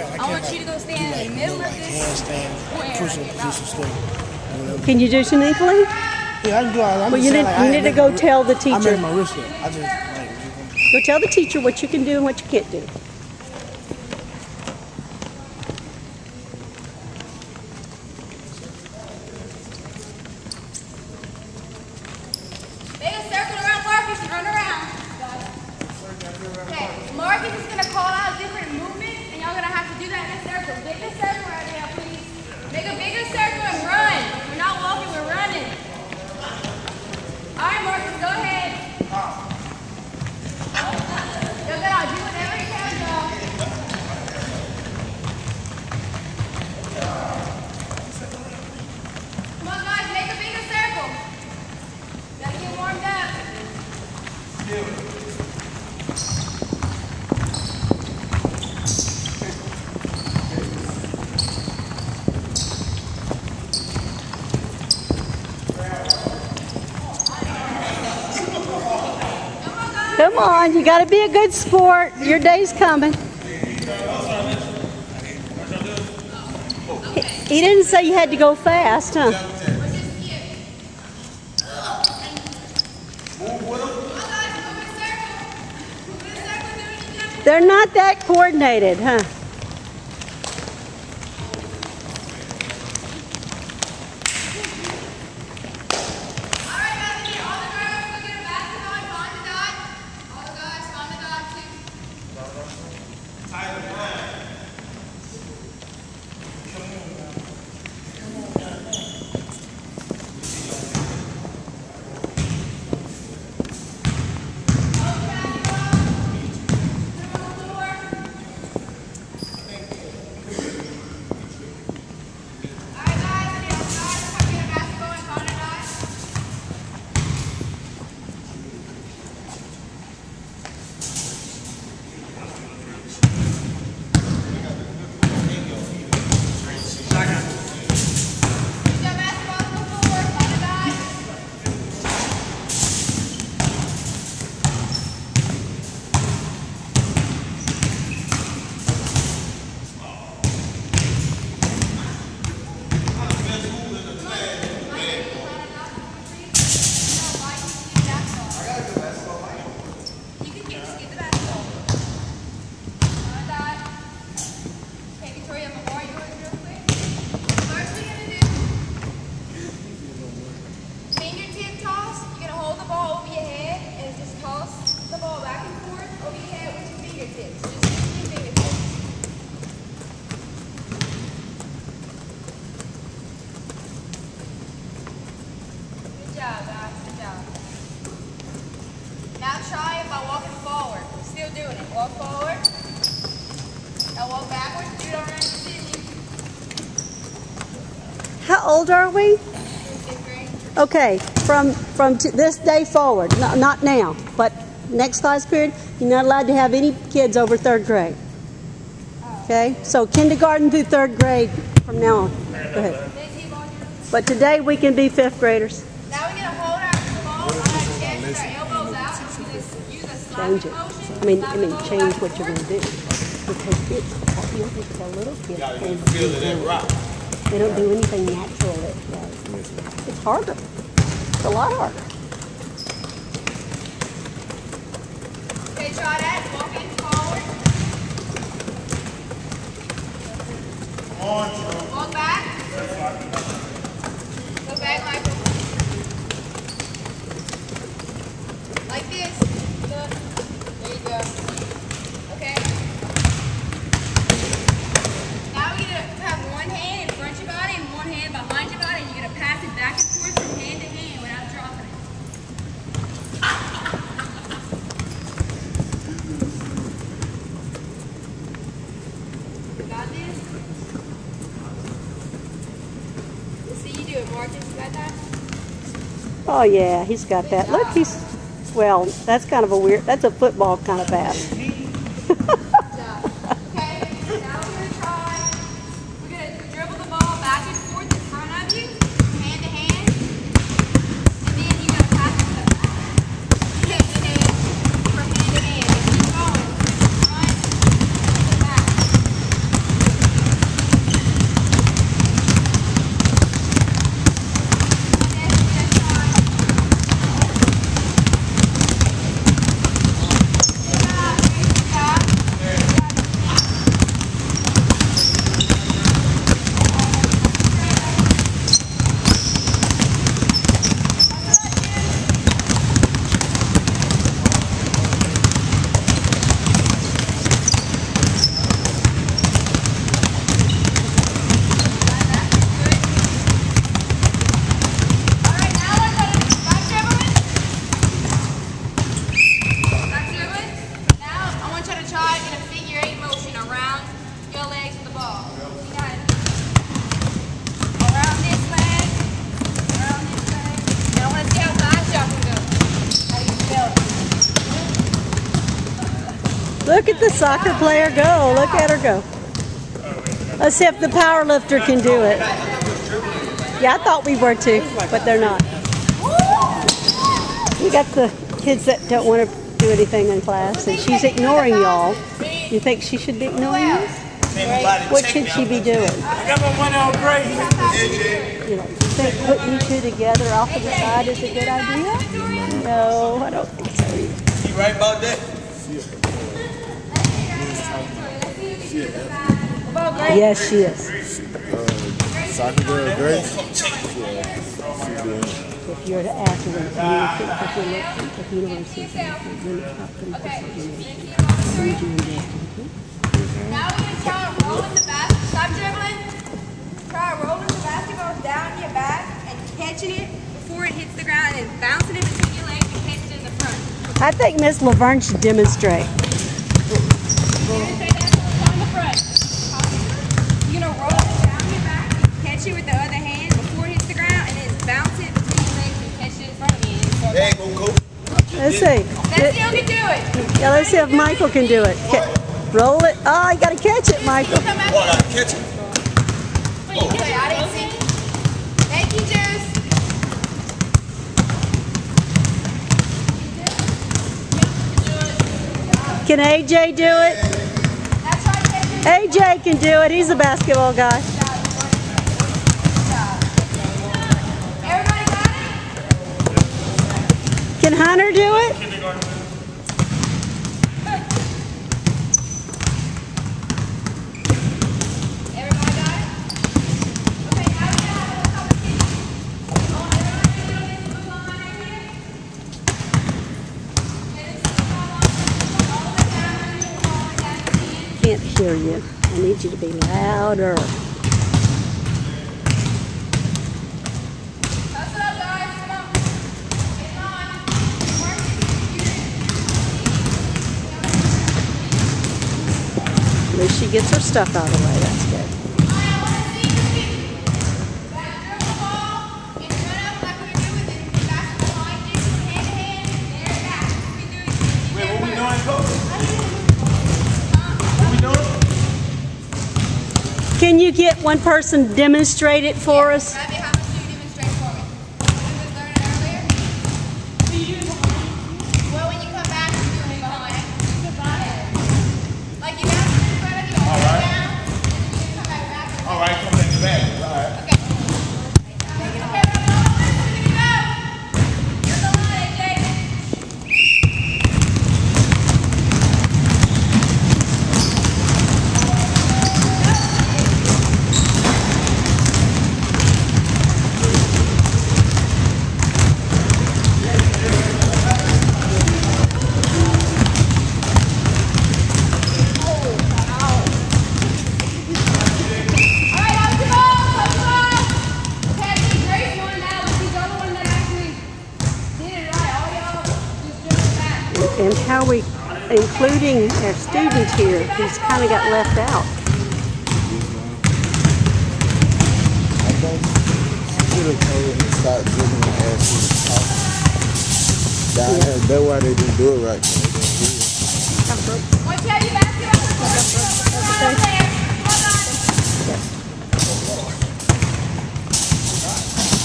can't. I, I can't want like, you to go do, stand like, in the middle no, of like this handstand, push up Get out. position still. Can you do Shaniqua? Yeah, I can do all. I'm Well, you need- like, you need to go tell the I teacher. made my wrist up. I just like. Go tell the teacher what you can do and what you can't do. Make a circle around Marcus and run around. Okay, Marcus is gonna call out different movements, and y'all gonna have to do that in a circle. Make a circle right now, please. Make a bigger circle and run. We're not walking, we're running. All right, Marcus, go ahead. You're gonna do whatever you can, y'all. Come on, guys, make a bigger circle. Gotta get warmed up. Come on, you got to be a good sport. Your day's coming. He, he didn't say you had to go fast, huh? They're not that coordinated, huh? Old are we? Okay, from from t- this day forward, no, not now, but next class period, you're not allowed to have any kids over third grade. Okay, so kindergarten through third grade from now on. Go ahead. Then keep on your. But today we can be fifth graders. Now we're gonna hold our ball on our chest with our elbows out. and we're gonna use a Change it. motion. I mean, I mean, change what you're gonna do because it's you have to tell little kids they, Feel it, that rock. They don't do anything natural. That, uh, it's harder. It's a lot harder. Okay, try that. Walk in forward. Walk back. Go back, Michael. Like this. There you go. Okay. Now we're gonna have one hand in front of your body and one hand behind your body, and you're gonna pass it back and forth from hand to hand without dropping it. You got this? Let's see you do it, Marcus. You got that? Oh yeah, he's got that. Look, he's well. That's kind of a weird. That's a football kind of pass. soccer player go. Look at her go. Let's see if the power lifter can do it. Yeah, I thought we were too, but they're not. We got the kids that don't want to do anything in class, and she's ignoring y'all. You think she should be ignoring you? What should she be doing? You know, you think putting you two together off to the side is a good idea? No, I don't think so. You right about that? Yes, she is. Soccer girl, Grace. If you're her, if you think if you look at the university, you're the top three percent Now we're gonna try roll in the basket. Stop dribbling. Try rolling the basketball down your back and catching it before it hits the ground and bouncing it between your legs and catching it in the front. I think Miss Lavergne should demonstrate. Let's see. Let's see who can do it. Yeah, let's see if Michael can do it. Ca- Roll it. Oh, you got to catch it, Michael. Come back. Boy, I catch it. Wait, I didn't see. Thank you, Juice. Can AJ do it? That's right, Juice. AJ can do it. He's a basketball guy. Everybody got it? Can Hunter do it? Everybody got it? Okay, now we have a competition. Oh, everybody do this blue line right here. And it's the blue line all the way down, and you roll it down to the end. Can't hear you. I need you to be louder. She gets her stuff out of the way. That's good. I want to see you see. That dribble ball and run up like we were doing in basketball line, just hand to hand, there and back. We do it. Wait, what we doing, coach? What we doing? Can you get one person demonstrate it for us? And we, including our students here, who's kind of got left out. There, that's why they didn't do it right.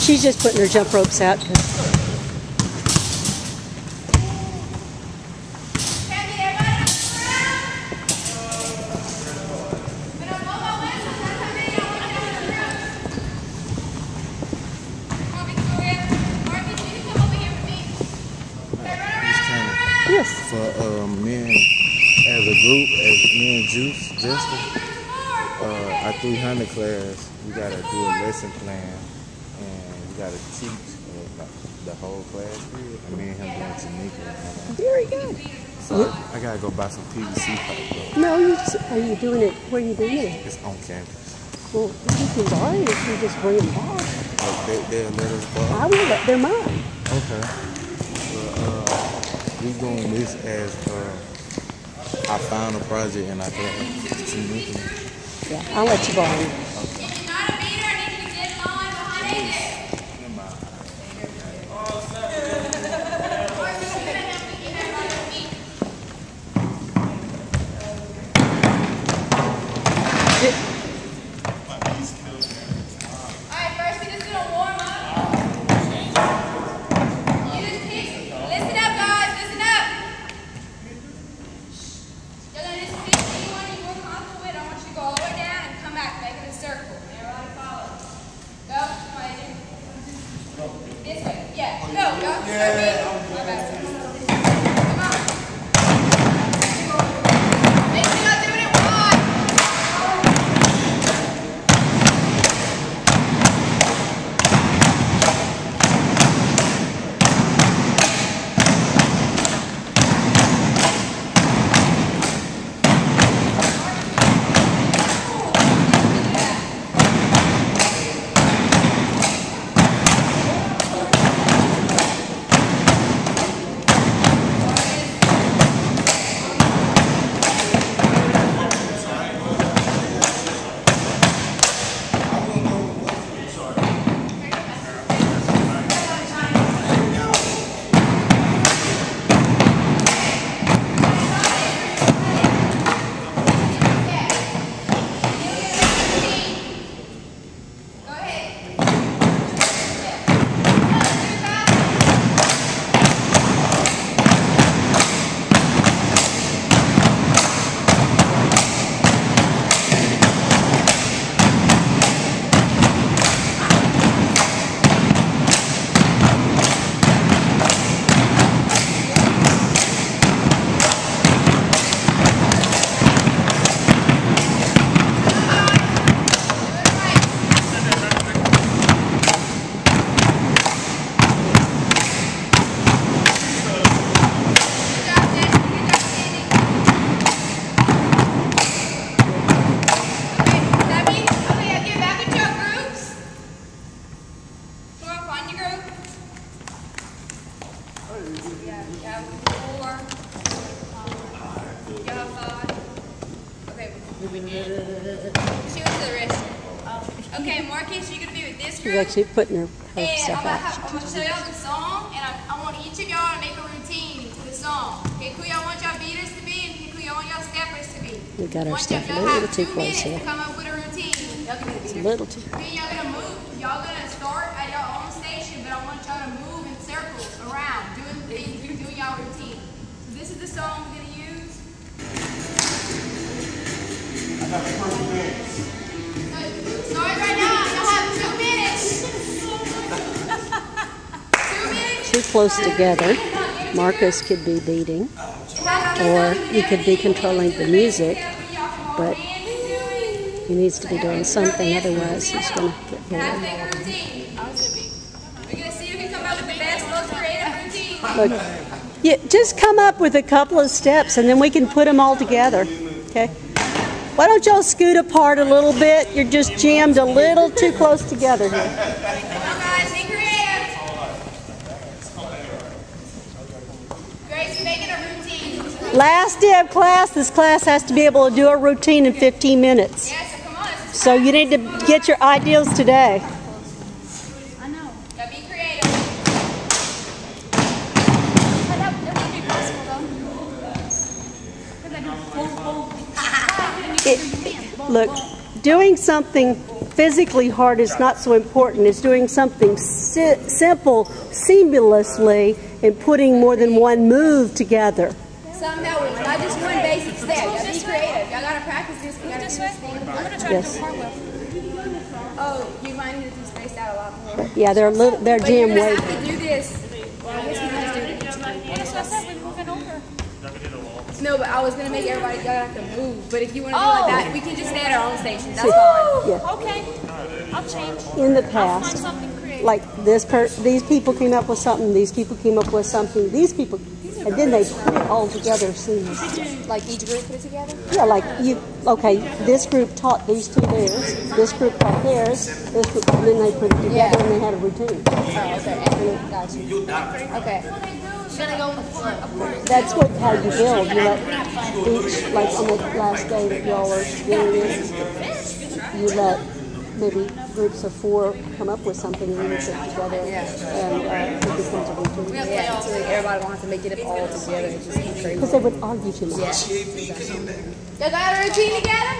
She's just putting her jump ropes out. Juice, Justin, uh, our 300 class, we gotta do a lesson plan and we gotta teach uh, the whole class. And me and him doing Tinikling. And, Very good. so I, I gotta go buy some PVC pipe. No, you just, are you doing it? Where are you doing it? It's on campus. Well, you can borrow it if you just bring them back. Like they, they'll let us borrow. I will, they're mine. Okay. Well, uh, we're doing this as uh, I found a project and I got Tinikling. Yeah, I'll let you borrow them. If actually putting her, her And I'm stuff gonna, out. have, I'm gonna show y'all the song, and I, I want each of y'all to make a routine to the song. Okay, who y'all want y'all beaters to be, and who y'all want y'all steppers to be. We got our Want stuff a y'all- y'all little too close here. to come up with a routine. Y'all can be It's a little too. Then y'all gonna move. Y'all gonna start at your own station, but I want y'all to move in circles around, doing things, doing y'all routine. So this is the song we're gonna use. So, Start right now. Y'all have two minutes. Too close together. Marcus could be beating, or he could be controlling the music, but he needs to be doing something, otherwise he's going to get bored. Look, yeah, just come up with a couple of steps and then we can put them all together. Okay? Why don't y'all scoot apart a little bit? You're just jammed a little too close together here. Come on, guys, be creative. Grace, make it a routine. Last day of class, this class has to be able to do a routine in 15 minutes. So you need to get your ideals today. It, look, doing something physically hard is not so important as doing something si- simple seamlessly and putting more than one move together. Something that was not just one basic step. Y'all be creative. Y'all gotta practice this. You gotta do This this way. thing. I'm gonna try Yes. Oh, to do a cartwheel. Oh, you might need to be spaced out a lot more. Yeah, they're a little, they're But you're jam gonna have to do this. Well, I guess we can just do it. Well, that's what I said. We're moving over. No, but I was gonna make everybody y'all have to move. But if you wanna do Oh. like that, we can just stay at our own station. That's fine. Yeah. Okay. I'll change. In the I'll find past, something creative. like this per, these people came up with something, these people came up with something, these people, and then they put it all together seamlessly. Like each group put it together. Yeah, like you, okay, this group taught these two theirs, this group taught theirs, this group, and then they put it together Yeah. and they had a routine. Oh, okay. Got you. Okay. You're gonna go apart. apart. That's what, how you build, you let each, like on the last day that y'all are doing this, you let maybe groups of four come up with something and then you put it together and uh, it becomes a routine. Yeah, so like everybody wants to make it up all together. It's just crazy. Because they would argue too much. Y'all got a routine together?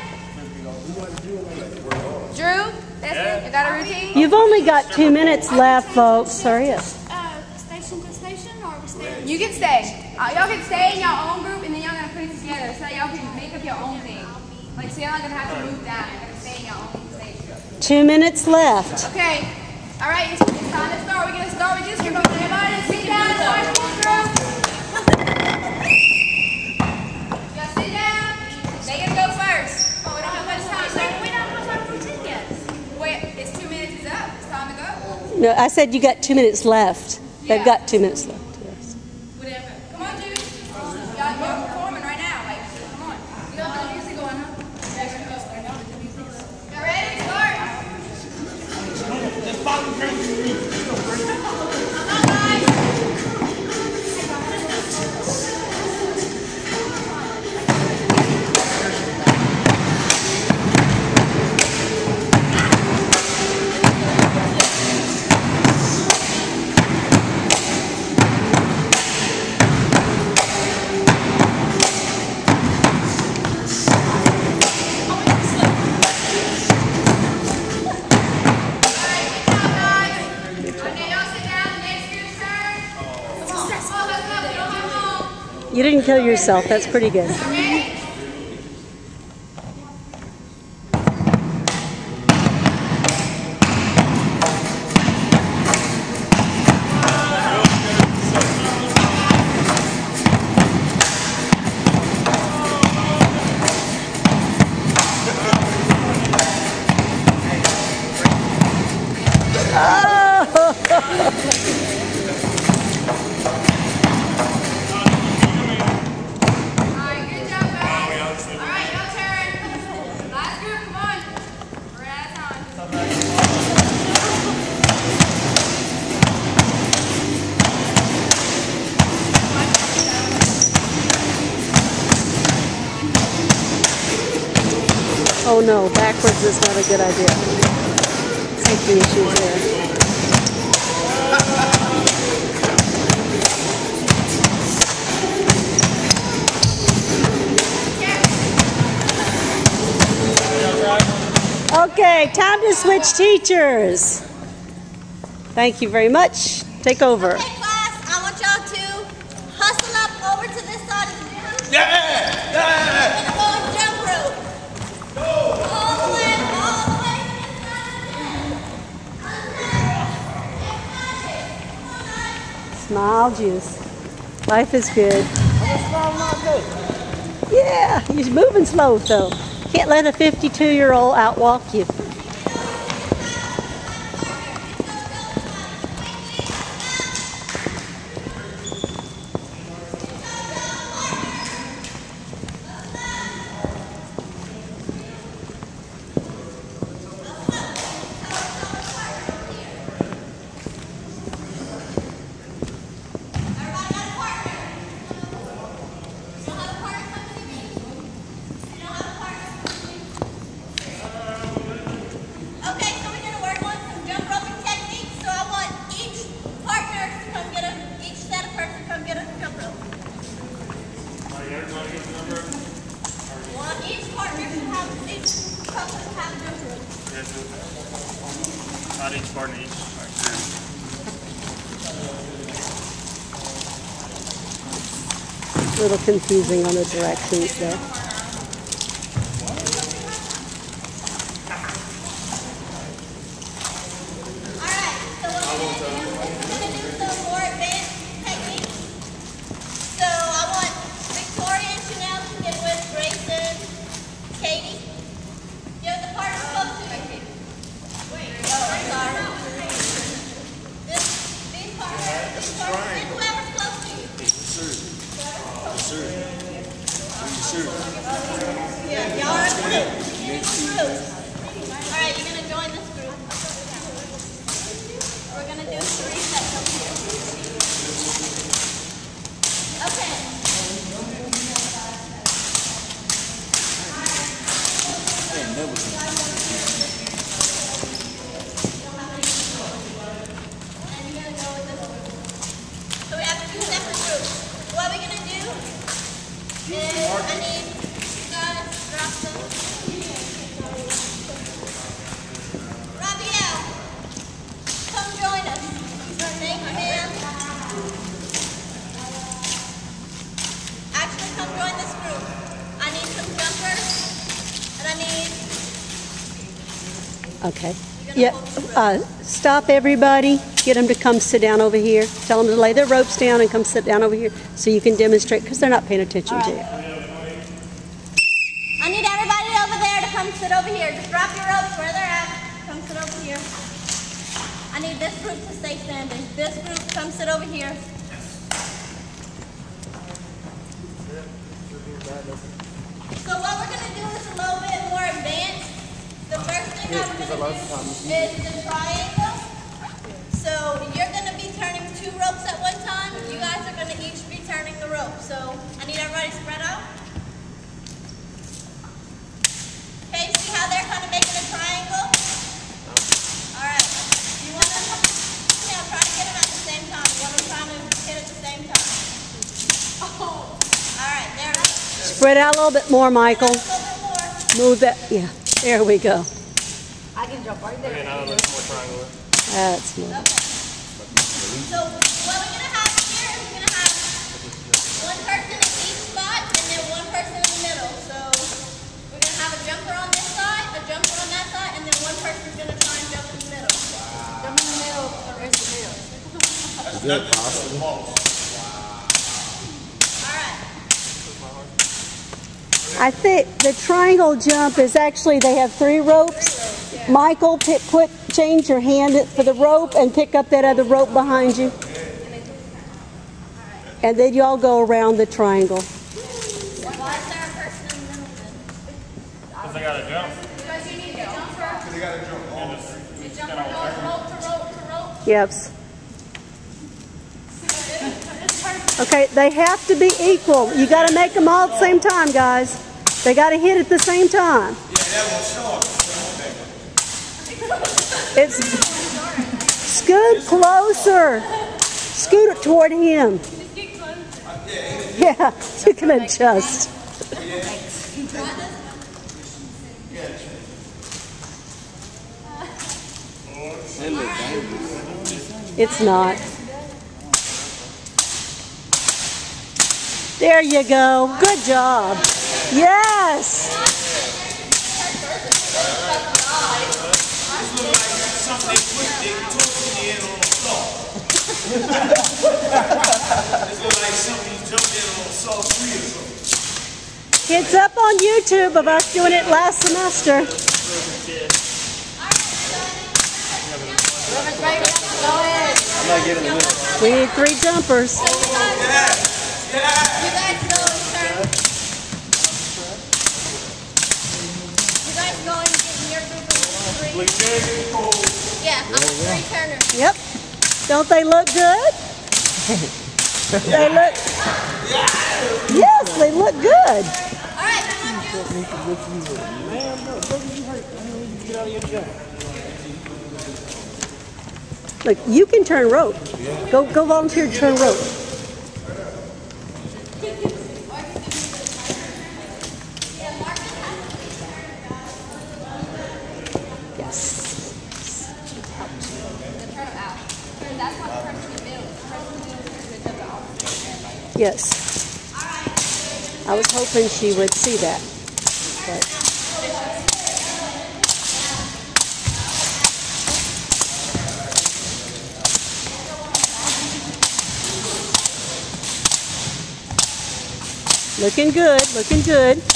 Drew, that's it. You got a routine? You've only got two minutes left, folks. Hurry up. Uh, station to station, or we stay? You can stay. Uh, y'all can stay in your own group, and then y'all gonna put it together so y'all can make up your own thing. Like, so y'all not gonna have to move down. You're gonna stay in your own station. Two minutes left. Okay. All right, it's, it's time to start. We're gonna start with this group. Everybody sit down. Start with this group. Y'all sit down. They gonna go first. Oh, we don't have much time. So We don't have our routine yet. wait, it's two minutes is up. It's time to go. No, I said you got two minutes left. They've got two minutes left. You didn't kill yourself. That's pretty good. Is not a good idea. Safety issues there. Okay, time to switch teachers. Thank you very much. Take over. Okay, class, I want y'all to hustle up over to this side of the gym. Yeah! Yeah! Smile juice. Life is good. Yeah, you're moving slow though. Can't let a 52 year old outwalk you. Everybody got a partner? You don't have a partner, come to me. You don't have a partner, come to me. Okay, so we're gonna work on some jump roping techniques. So I want each partner to come get a, each set of person come get a jump rope. Want each partner to have, each couple to have a jump rope. Not each. A little confusing on the directions there. Alright, so what we're gonna do, we're gonna do some more advanced techniques. So I want Victoria and Chanel to get with Grayson, Katie. You're the partner close to you. Wait, oh, I'm sorry. This, these partners, these partners, and whoever's close to you. Yeah, y'all are a group. You're in groups. Alright, you're gonna join this group. We're gonna do three sets of here. Okay. And you're gonna go with this group. So we have two separate groups. What we're gonna do is I need you guys to drop them. Rabiel, come join us. Thank you, ma'am. Actually, come join this group. I need some jumpers, and I need, Okay. Yeah, pull two ropes. uh, stop everybody, get them to come sit down over here. Tell them to lay their ropes down and come sit down over here so you can demonstrate, because they're not paying attention to you. I need everybody over there to come sit over here. Just drop your ropes where they're at. Come sit over here. I need this group to stay standing. This group, come sit over here. So what we're gonna do is a little bit more advanced. The first thing that we're gonna is the triangle. So you're gonna be turning two ropes at one time. You guys are gonna each be turning the rope. So I need everybody spread out. Okay, see how they're kind of making a triangle? All right. You want to, yeah, try to get them at the same time. You want them trying to hit at the same time. Oh. All right, there we go. Spread out a little bit more, Michael. A little bit more. Move that, yeah, there we go. I can jump right there. That's more. So what we're gonna have here is we're gonna have one person in each spot and then one person in the middle. So we're gonna have a jumper on this side, a jumper on that side, and then one person's gonna try and jump in the middle. Jump in the middle, or is the middle? Is that possible? All right. I think the triangle jump is actually, they have three ropes. Michael, pick, change your hand for the rope and pick up that other rope behind you. And then you all go around the triangle. Yes. Okay, they have to be equal. You got to make them all at the same time, guys. They got to hit at the same time. It's scoot closer. Scoot it toward him. Yeah, you can adjust. It's not. There you go. Good job. Yes. They put, they toasted in on a salt. It's like something you jumped in on a salt tree or something. It's up on YouTube of us doing it last semester. Whoever's ready, go ahead. We need three jumpers. You guys go and turn. You guys go and get in your group of three. Yeah, I'm a three turner. Yep. Don't they look good? they look. Yes, they look good. All right, come on, Juice. Look, you can turn rope. Go, go volunteer to turn rope. Yes. Turn them out. Because that's what the person in the middle. The person in the middle is going to jump the opposite. Yes. I was hoping she would see that. But looking good, looking good.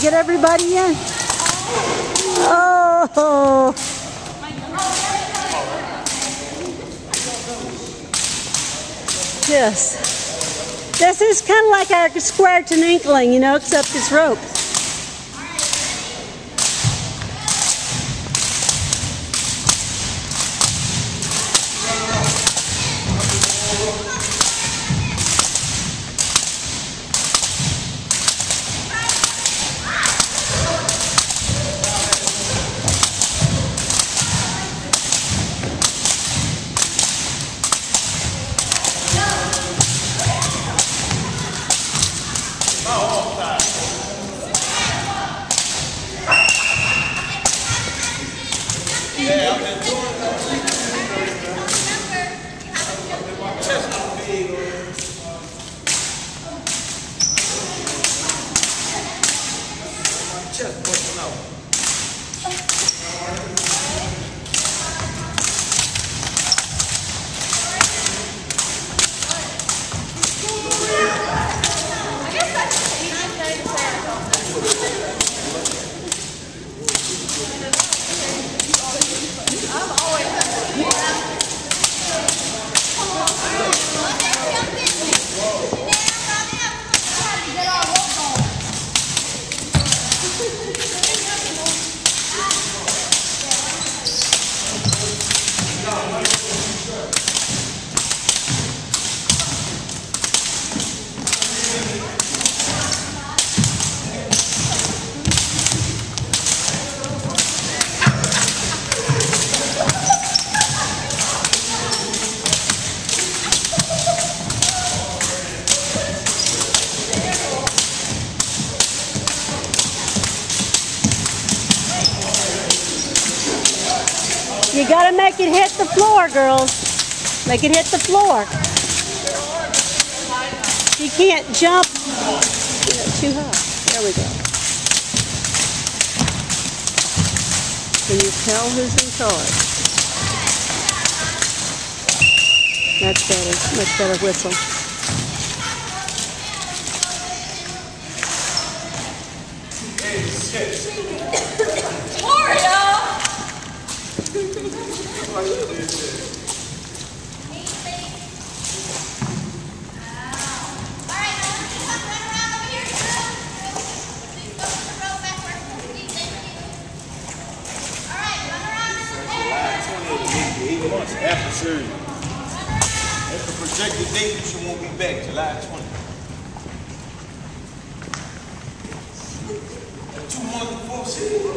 Get everybody in. Oh. Yes. This is kind of like our square Tinikling, you know, except it's rope. Make it hit the floor. You can't jump too high. There we go. Can you tell who's in charge? That's better. Much better whistle. Eight months after surgery. That's the projected date that she won't be back, July 20. Two months before surgery.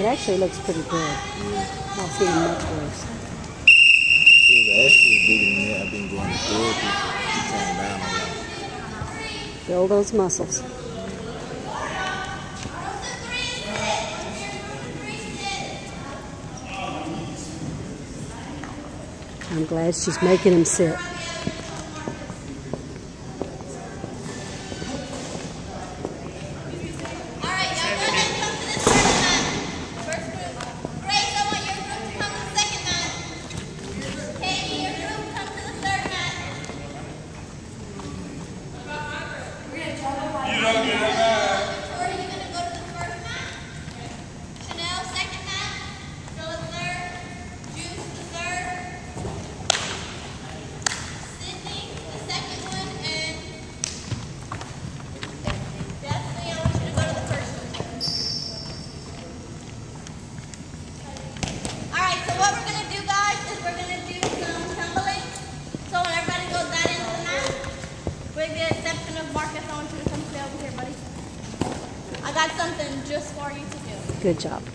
It actually looks pretty good. I've seen much worse. It was actually bigger than that. I've been going to therapy. It down a lot. Build those muscles. I'm glad she's making him sit. good job.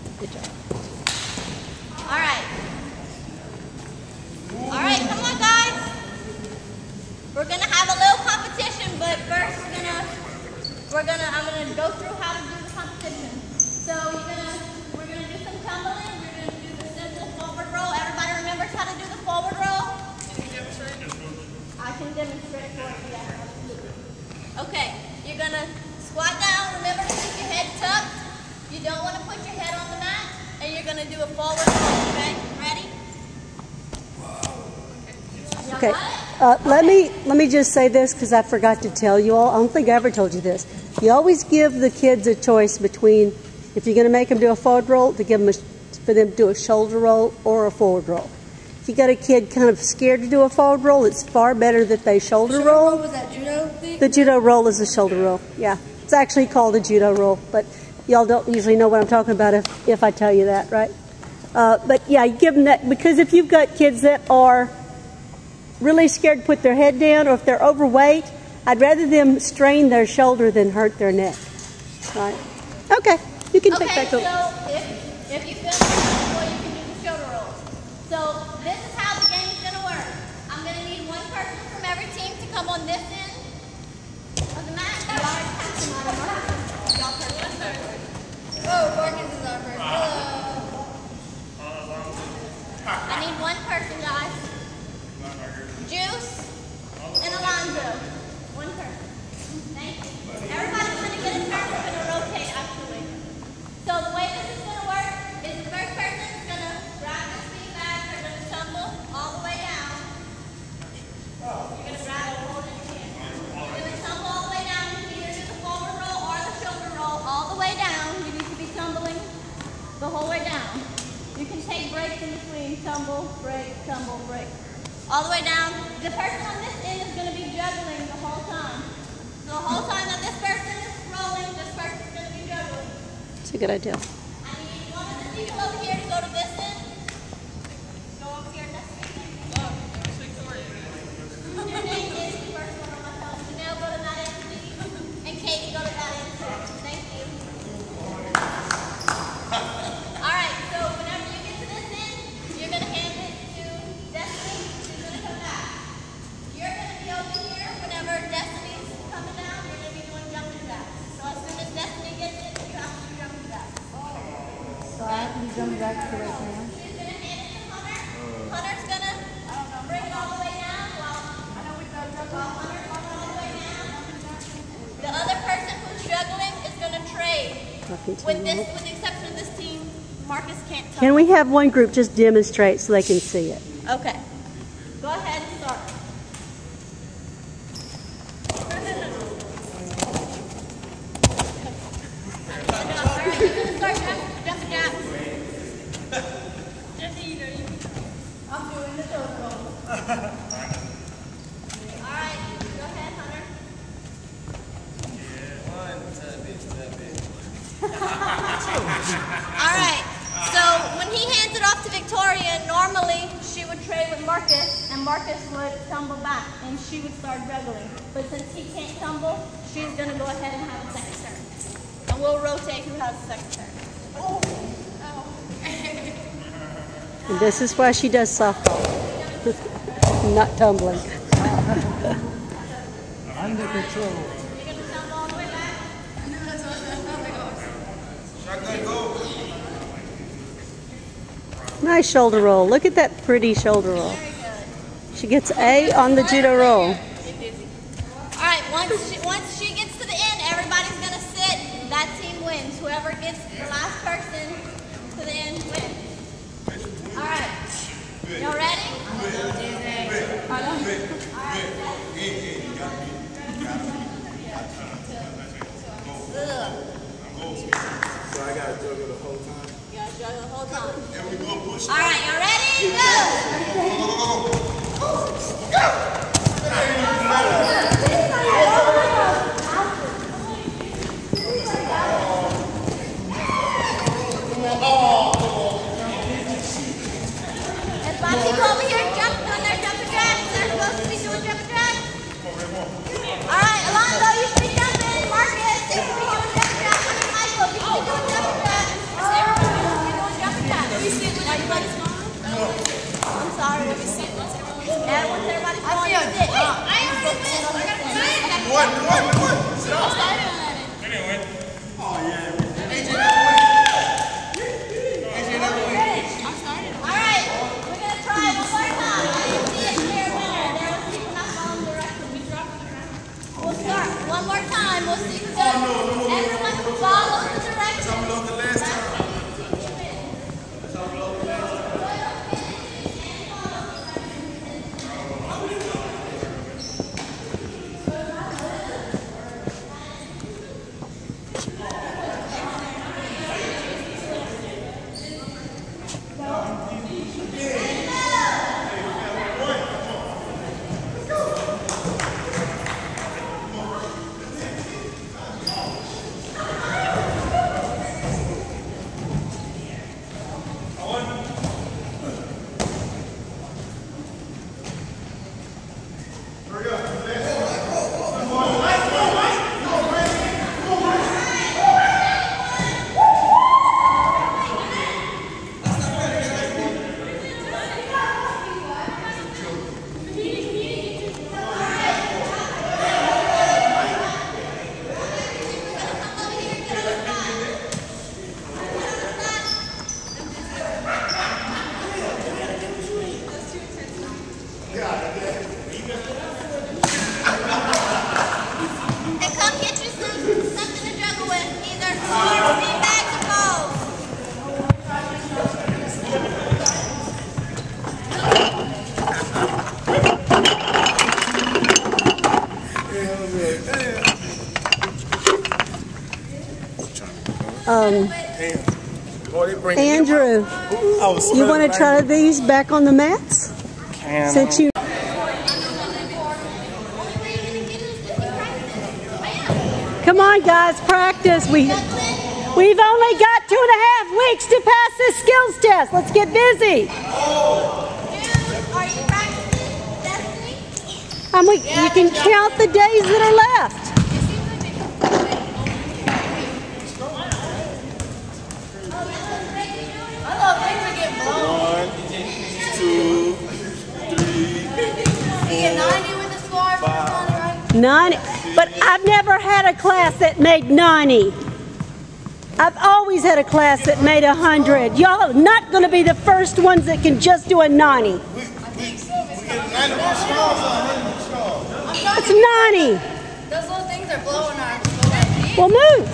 going to do a forward. Okay? Ready? Okay. Uh, let me let me just say this because I forgot to tell you all. I don't think I ever told you this. You always give the kids a choice between if you're going to make them do a forward roll, to give them a, for them to do a shoulder roll or a forward roll. If you got a kid kind of scared to do a forward roll, it's far better that they shoulder, shoulder roll. roll was that judo thing? The judo roll is a shoulder roll. Yeah, it's actually called a judo roll, but y'all don't usually know what I'm talking about if, if I tell you that, right? Uh, but yeah, give them that because if you've got kids that are really scared to put their head down or if they're overweight, I'd rather them strain their shoulder than hurt their neck. Right? Okay, you can okay, take that. Okay, so if, if you feel comfortable, you can do the shoulder. So Oh, Morgan's is on first. Hello. I need one person, guys. Juice and Alonzo. One person. Thank you. Everybody's going to get a turn. We're going to rotate, actually. So the way this is a good idea. Marcus can't. Can we have one group just demonstrate so they can see it? Okay. This is why she does softball. Not tumbling. Under control. Nice shoulder roll. Look at that pretty shoulder roll. She gets A on the judo roll. Bring Andrew, I was you want to try these back on the mats? Can Since you. Come on, guys, practice. We, we've only got two and a half weeks to pass this skills test. Let's get busy. Are you practicing, Destiny? And we, you can count the days that are left. One, two, three, You get 90 with the score for this one, right? Nine, but I've never had a class that made 90. I've always had a class that made 100. Y'all are not going to be the first ones that can just do a 90. It's 90. Those little things are blowing our Well, move.